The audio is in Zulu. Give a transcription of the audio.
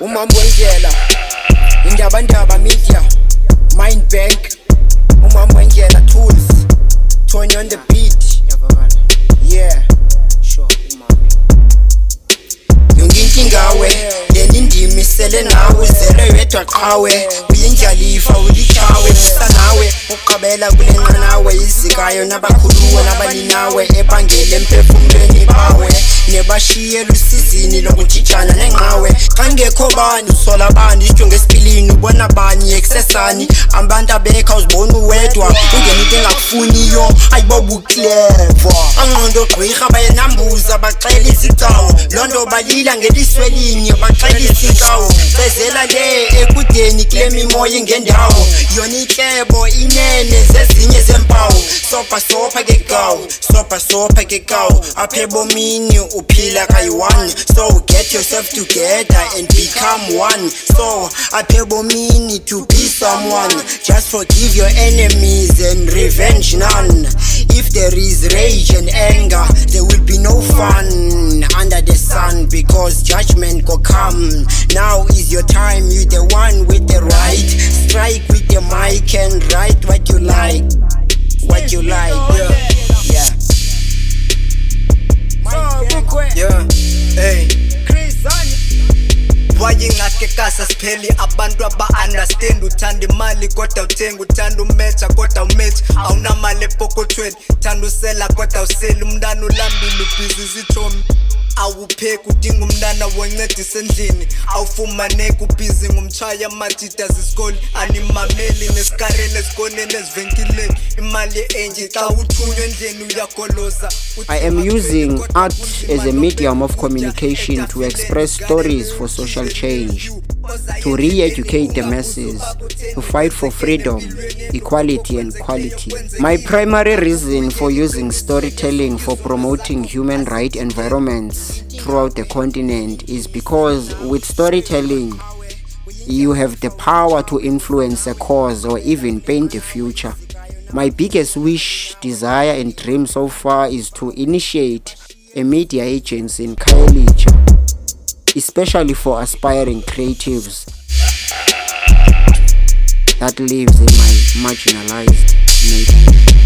umama wendlela indabandaba media mind bank umama wendlela tools tony on the beat yeah sure umama yonke inkingawe leli ndimi sele nawe uzele wedwa qhawe uyindlalifa ulithawe usanawe uqabela kule nqanawe izikayo nabakhuluwe nabaninawe ebangele emphefumulweni bawe ngingashiye lusizini lokuntshitshana nenqawe kangekho bani usola bani itsho ngesipilini ubona bani eksesani abantu abekha uzibona uwedwa ungena into engakufuni yo ayibobuklevo angqondo gqwirha bayanambuza baxela izicawu loo nto balila ngeliswe linye baxela izicawu cezela le ekudeni kule mimoya ingendawo yona intlebo inene zezinye zempawu sopa sopa ke kawu sopa sopa ke kawu apha ebomini uphila kayi-one so get yourself together and become one so apha ebomini to be someone just forgive your enemies and revenge none one. If there is rage and anger, there will be no fun under the sun because judgment will come. Now is your time, you the one with the right. Strike with the mic and write what you like. What you like, yeah. yeah. wayingxaki sipheli abantu aba-understand uthanda imali kodwa uthenga uthanda umetsha kodwa umetshi awunamali epokothweni thanda usela kodwa useli umntana ulambile ubhizi zitshomi awupheki udingumntana woncedisa endlini awufumaneka ubhizi ngumtshayi amatita zisikoli animameli nesikareni ezikoneni ezivenkileni imali enje xa uthunywa endlini uyagoloza i am using art as a medium of communication to express stories for social change to re educate the masses to fight for freedom, equality, and quality. My primary reason for using storytelling for promoting human rights environments throughout the continent is because with storytelling, you have the power to influence a cause or even paint the future. My biggest wish, desire, and dream so far is to initiate a media agency in Kailicha especially for aspiring creatives that lives in my marginalized neighborhood.